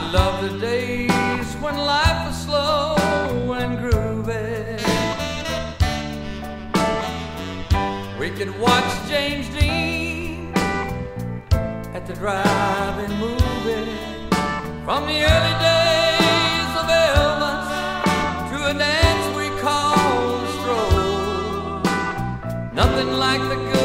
I love the days when life was slow and groovy. We could watch James Dean at the drive-in movie from the early days of Elvis to a dance we call a stroll. Nothing like the good.